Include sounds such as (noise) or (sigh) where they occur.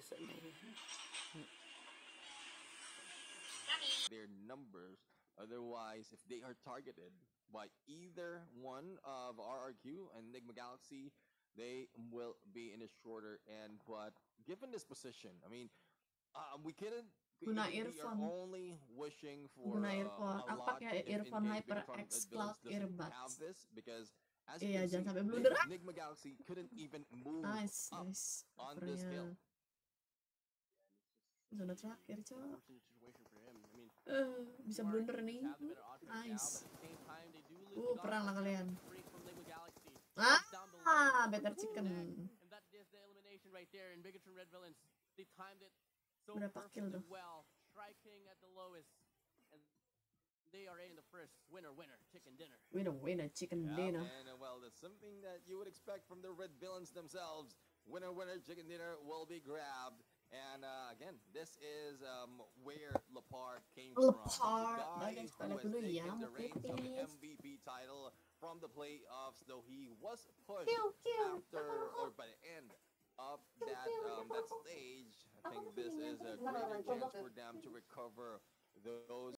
Bisa na yun. their numbers. Otherwise, if they are targeted by either one of RRQ and Enigma Galaxy, they will be in a shorter end. But given this position, I mean, uh, we couldn't. Guna we are earphone. only wishing for Guna uh, earphone. a Aku lot pakai if- earphone case HyperX Cloud earbuds. Have this because as Iya, you can jangan see, sampai blunder. Enigma Galaxy couldn't even move Nice, up nice. on this hill. zona terakhir cok. Uh, bisa blunder nih. Nice. uh perang lah kalian. ah better chicken. Berapa kill tuh? They are in the first. Winner, winner, chicken dinner. Winner, winner, chicken dinner. Yeah, and uh, well, that's something that you would expect from the red villains themselves. Winner, winner, chicken dinner will be grabbed. And uh, again, this is um, where Lepard came Lepard. from. The guy Bagus, who has taken the reins of the. MVP title from the playoffs, though he was pushed Pew, pew. after or by the end of that um, that stage. I think this is a greater (laughs) chance for them to recover those